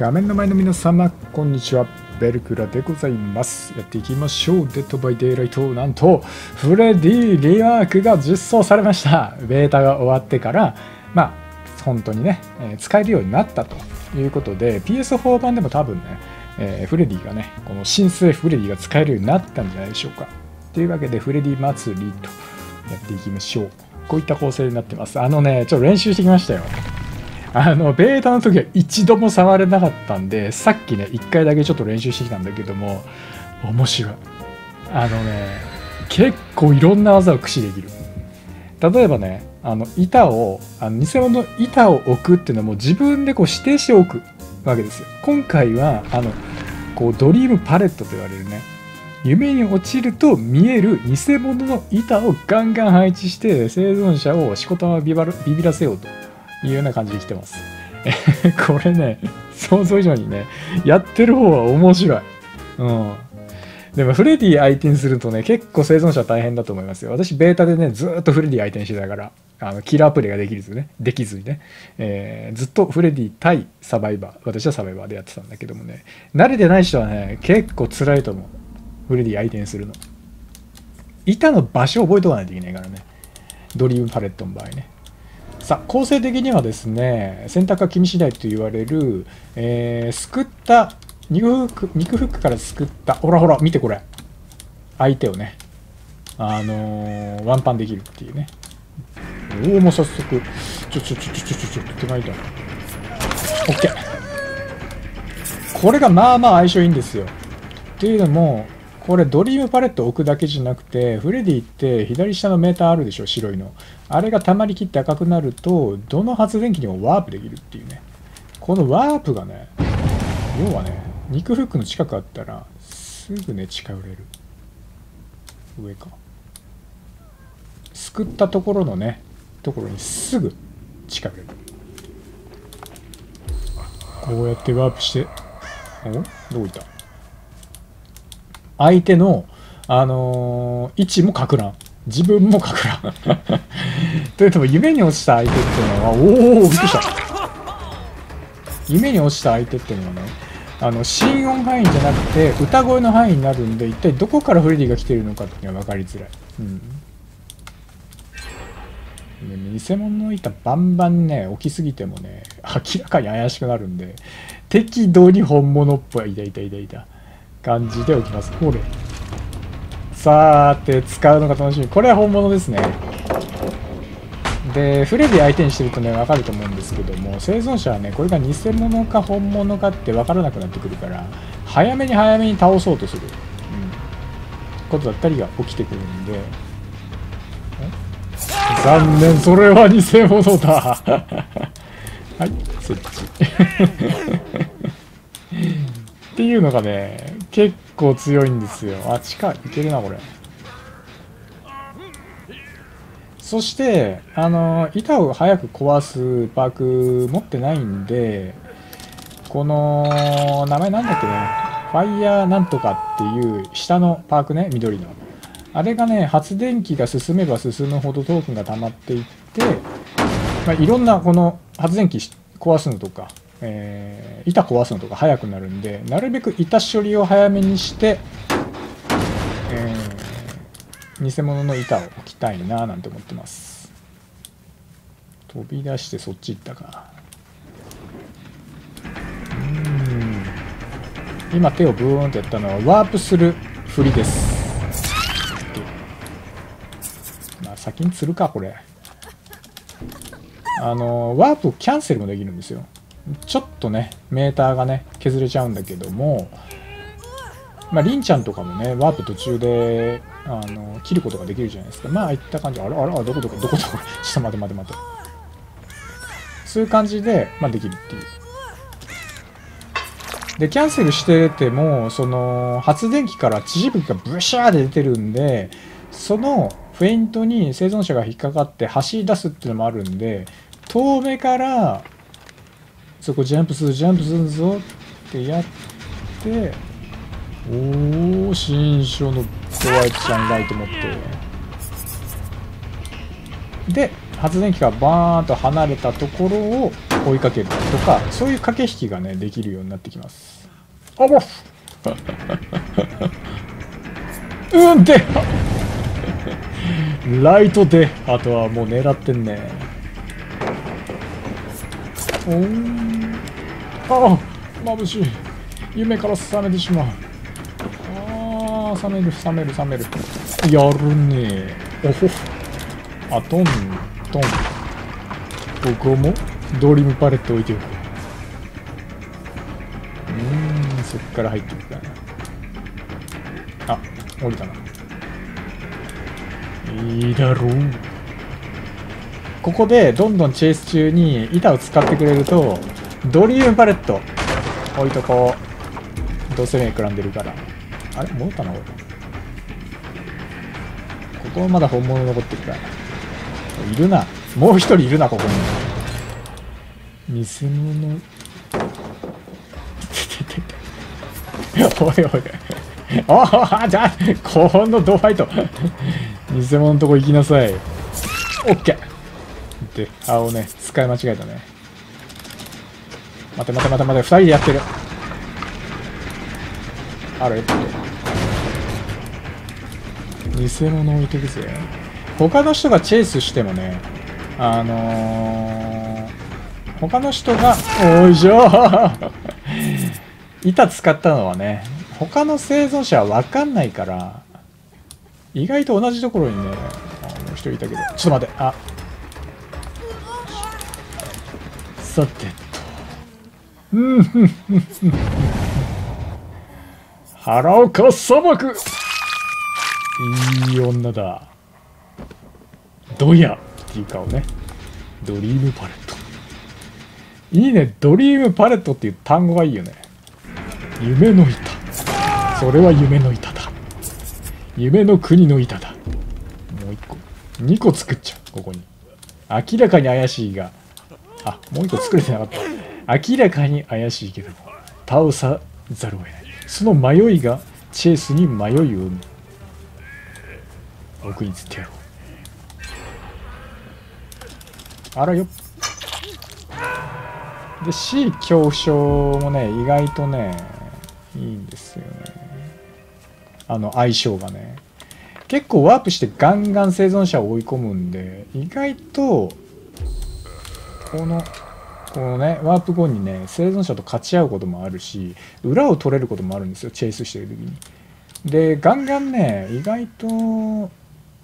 画面の前の皆様、こんにちは。ベルクラでございます。やっていきましょう。デッドバイデイライト。なんと、フレディリワークが実装されました。ベータが終わってから、まあ、本当にね、え使えるようになったということで、PS4 版でも多分ね、えーフレディがね、この新生フレディが使えるようになったんじゃないでしょうか。というわけで、フレディ祭りとやっていきましょう。こういった構成になってます。あのね、ちょっと練習してきましたよ。あの、ベータの時は一度も触れなかったんで、さっきね、一回だけちょっと練習してきたんだけども、面白い。あのね、結構いろんな技を駆使できる。例えばね、あの板を、あの偽物の板を置くっていうのも自分でこう指定しておくわけですよ。今回は、あの、こうドリームパレットと言われるね、夢に落ちると見える偽物の板をガンガン配置して生存者をしこたまビビらせようというような感じで来てます。これね、想像以上にね、やってる方は面白い。うん。でもフレディ相手にするとね、結構生存者大変だと思いますよ。私、ベータでね、ずっとフレディ相手にしてたから、あのキラープレイができずね、できずにね、えーずっとフレディ対サバイバー、私はサバイバーでやってたんだけどもね、慣れてない人はね、結構辛いと思う。フレディ相手にするの。板の場所を覚えておかないといけないからね。ドリームパレットの場合ね。さあ、構成的にはですね、選択は君次第と言われる、えー、すくった肉フック、からすくった、ほらほら、見てこれ。相手をね、あのーワンパンできるっていうね。おお、もう早速、ちょちょちょちょちょちょちょ、手前だ。オッケー。これがまあまあ相性いいんですよ。っていうのも、これドリームパレット置くだけじゃなくて、フレディって左下のメーターあるでしょ、白いの。あれが溜まりきって赤くなると、どの発電機にもワープできるっていうね。このワープがね、要はね、肉フックの近くあったら、すぐね、近寄れる。上か。すくったところのね、ところにすぐ近寄れる。こうやってワープして、お？どこ行った？相手の、あのー位置もか乱。自分もか乱。というのも夢に落ちた相手っていうのはおおびっくりした。夢に落ちた相手っていうのはねあの心音範囲じゃなくて歌声の範囲になるんで一体どこからフレディが来てるのかっていうのは分かりづらい、うん、で偽物の板バンバンね置きすぎてもね明らかに怪しくなるんで適度に本物っぽい。いたいたいたいた感じで置きます。ほれ。さーて使うのが楽しみ。これは本物ですね。でフレディ相手にしてるとね分かると思うんですけども生存者はねこれが偽物か本物かって分からなくなってくるから早めに早めに倒そうとする、うん、ことだったりが起きてくるんで。残念それは偽物だ。はいそっちっていうのがね結構強いんですよ。あ地下いけるなこれ。そしてあの板を早く壊すパーク持ってないんでこの名前なんだっけね。ファイヤーなんとかっていう下のパークね緑の。あれがね発電機が進めば進むほどトークンが溜まっていって、まあ、いろんなこの発電機壊すのとかえー板壊すのとか早くなるんでなるべく板処理を早めにして、えー偽物の板を置きたいななんて思ってます。飛び出してそっち行ったかうん。今手をブーンってやったのはワープする振りです。まあ先に釣るかこれ。あのワープキャンセルもできるんですよ。ちょっとね、メーターがね、削れちゃうんだけども、まあ、りんちゃんとかもね、ワープ途中で、あの、切ることができるじゃないですか。まあ、いった感じ、あれあれあどこどこ？どこどこ？ちょっと待て待て待て。そういう感じで、まあ、できるっていう。で、キャンセルしてても、その、発電機から血しぶきがブシャーって出てるんで、そのフェイントに生存者が引っかかって走り出すっていうのもあるんで、遠目から、そこジャンプするジャンプするぞってやっておお新書のホワイトちゃんライト持って。で発電機がバーンと離れたところを追いかけるとかそういう駆け引きがねできるようになってきます。あもうんでライトであとはもう狙ってんねおんあ眩しい。夢から覚めてしまう。ああ覚める覚める覚める。やるね。おほ。あトントン。ここもドリームパレット置いておくう。んそっから入っていくかな。あ降りたな。いいだろう。ここでどんどんチェイス中に板を使ってくれるとドリームパレット。置いとこう。どうせ目くらんでるから。あれ？戻ったなこれここまだ本物残ってるから。いるな。もう一人いるなここに。偽物。おいおい。ああじゃあこのドファイト。偽物のとこ行きなさい。オッケー。で青ね使い間違えたね。待て待て待て待て二人でやってる。あれ偽物置いてくぜ。他の人がチェイスしてもねあのー、他の人がおいしょ。板使ったのはね他の生存者は分かんないから意外と同じところにねあもう一人いたけど。ちょっと待って。あさてと。うんふんふんふん腹岡砂漠いい女だ。ドヤっていう顔ね。ドリームパレット。いいね。ドリームパレットっていう単語がいいよね。夢の板。それは夢の板だ。夢の国の板だ。もう一個。2個作っちゃう。ここに。明らかに怪しいが。あもう一個作れてなかった。明らかに怪しいけども倒さざるを得ない。その迷いがチェイスに迷いを生む。奥につってやろう。あらよ。で C 恐怖症もね意外とねいいんですよね。あの相性がね。結構ワープしてガンガン生存者を追い込むんで意外とこのこのねワープ後にね生存者と勝ち合うこともあるし裏を取れることもあるんですよチェイスしてる時に。でガンガンね意外と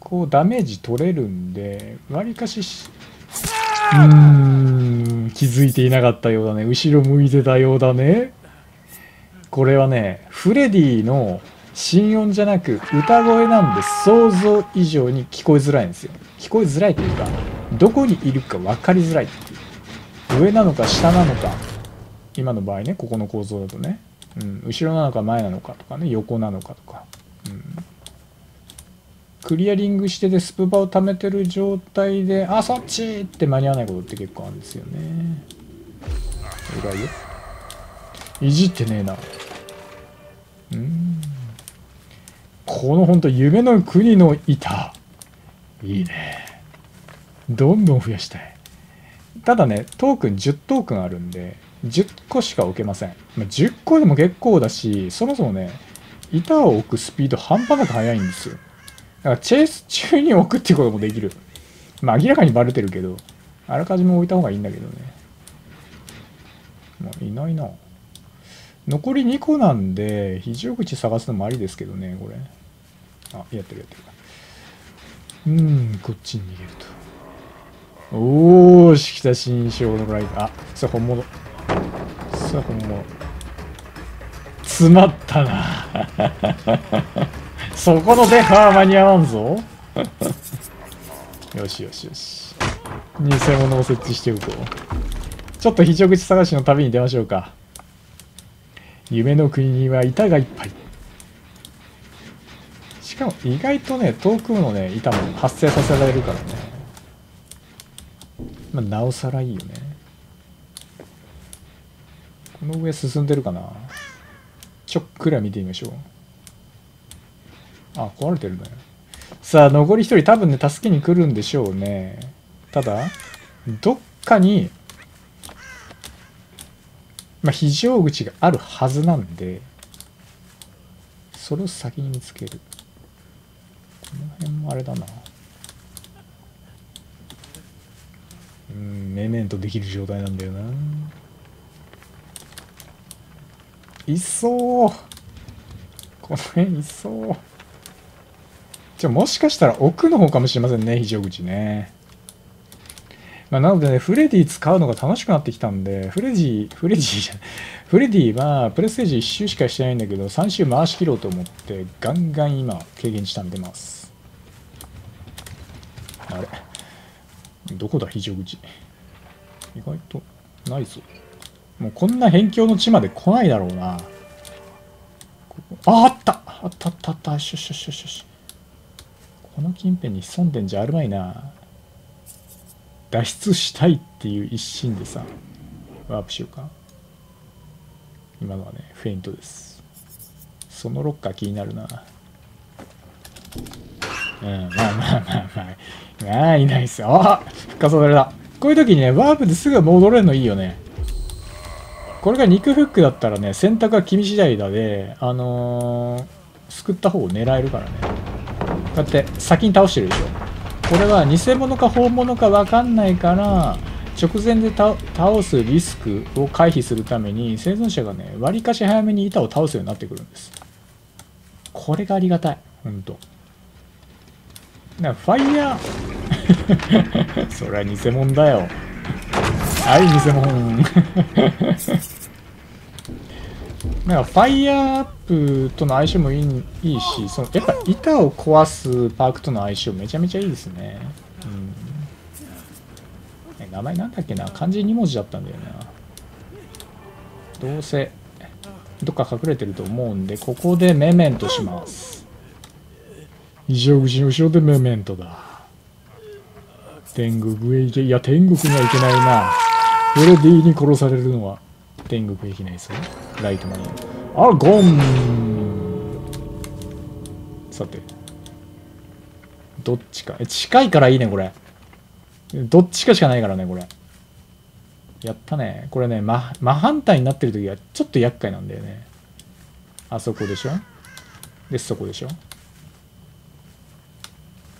こうダメージ取れるんでわりかしうーん気づいていなかったようだね。後ろ向いてたようだね。これはねフレディの心音じゃなく歌声なんで想像以上に聞こえづらいんですよ。聞こえづらいというかどこにいるか分かりづらい。上なのか下なのか。今の場合ねここの構造だとね、うん、後ろなのか前なのかとかね。横なのかとか、うん、クリアリングしててスプバを貯めてる状態であそっちって間に合わないことって結構あるんですよね。偉いよ。いじってねえな。うん。このほんと夢の国の板。いいね。どんどん増やしたい。ただねトークン10トークンあるんで10個しか置けません、ま、10個でも結構だしそもそもね板を置くスピード半端なく速いんですよ。だからチェイス中に置くってこともできる。まあ明らかにバレてるけどあらかじめ置いた方がいいんだけどね。もういないな。残り2個なんで非常口探すのもありですけどねこれ。あやってるやってる。うんこっちに逃げると。おーし来た新章のライブあそれ本物。それ本物。詰まったな。そこのデファー間に合わんぞ。よしよしよし。偽物を設置しておこう。ちょっと非常口探しの旅に出ましょうか。夢の国には板がいっぱい。しかも意外とね遠くのね板も発生させられるからね。まあなおさらいいよね。この上進んでるかな？ちょっくら見てみましょう。あ壊れてるね。さあ残り1人多分ね助けに来るんでしょうね。ただどっかにまあ、非常口があるはずなんで、それを先に見つける。この辺もあれだな。メメントできる状態なんだよな。いそうこの辺いっそうじゃあもしかしたら奥の方かもしれませんね、非常口ね。まあ、なのでね、フレディ使うのが楽しくなってきたんで、フレディ、フレディじゃない、フレディはプレステージ1周しかしてないんだけど、3周回し切ろうと思って、ガンガン今、軽減したんでます。あれどこだ、非常口。意外とないぞ。もうこんな辺境の地まで来ないだろうな。あ、あったあったあったあった。よしよしよしよし。この近辺に潜んでんじゃあるまいな。脱出したいっていう一心でさワープしようか今のはねフェイントですそのロッカー気になるなうんまあまあまあまあまあいないっすよあ復活されたこういう時にねワープですぐ戻れるのいいよねこれが肉フックだったらね選択は君次第だであのー、救った方を狙えるからねこうやって先に倒してるでしょこれは偽物か本物か分かんないから直前で倒すリスクを回避するために生存者がねわりかし早めに板を倒すようになってくるんですこれがありがたいほんとなファイヤー。それは偽物だよ。はい偽物。なんかファイヤーアップとの相性もいいいいしそのやっぱ板を壊すパークとの相性めちゃめちゃいいですね、うん、名前なんだっけな？漢字2文字だったんだよな。どうせどっか隠れてると思うんでここでメメントします。異常口の後ろでメメントだ。天国へ行けいや天国には行けないな。フレディに殺されるのは天国へ行けないですよライトマンあゴン。さて。どっちか。え近いからいいねこれ。どっちかしかないからねこれ。やったね。これね真真反対になってる時はちょっと厄介なんだよね。あそこでしょ？でそこでしょ？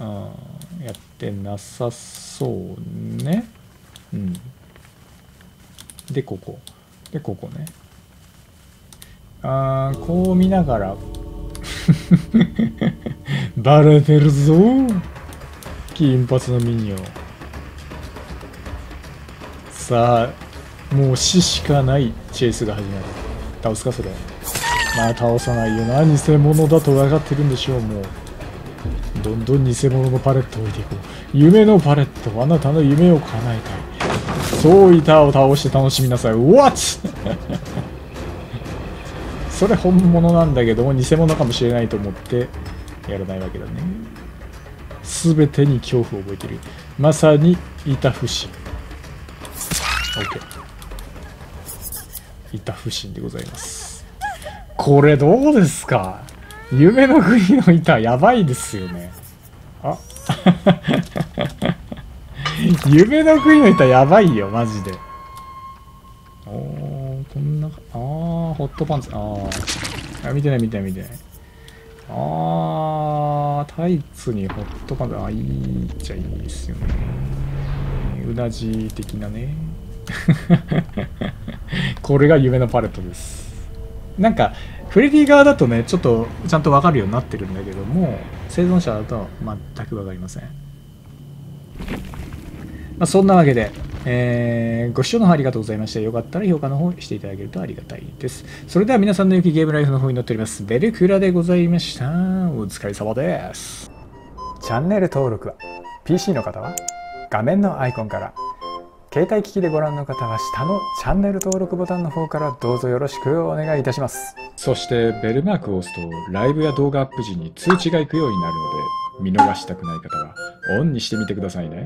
うんやってなさそうね。うん。でここ。でここね。あーこう見ながら。バレてるぞ。金髪のミニオン。さあもう死しかないチェイスが始まる。倒すかそれ。まあ倒さないよな。偽物だと分かってるんでしょうもう。どんどん偽物のパレットを置いていこう。夢のパレットあなたの夢を叶えたい。そう板を倒して楽しみなさい。What? それ本物なんだけども偽物かもしれないと思ってやらないわけだね。全てに恐怖を覚えてる。まさに板不信。OK 板不信でございます。これどうですか？夢の国の板やばいですよねあ 夢の国の人はやばいよ、マジで。おー、こんな、あー、ホットパンツ、あー。あ、見てない見てない見てない。あー、タイツにホットパンツ、あ、いいっちゃいいですよね。うなじ的なね。これが夢のパレットです。なんか、フレディ側だとね、ちょっとちゃんとわかるようになってるんだけども、生存者だと全くわかりません。まあ、そんなわけで、えー、ご視聴の方ありがとうございました。よかったら評価の方していただけるとありがたいです。それでは皆さんの良きゲームライフの方に乗っております。ベルクラでございました。お疲れ様です。チャンネル登録は PC の方は画面のアイコンから携帯機器でご覧の方は下のチャンネル登録ボタンの方からどうぞよろしくお願いいたします。そしてベルマークを押すとライブや動画アップ時に通知が行くようになるので見逃したくない方はオンにしてみてくださいね。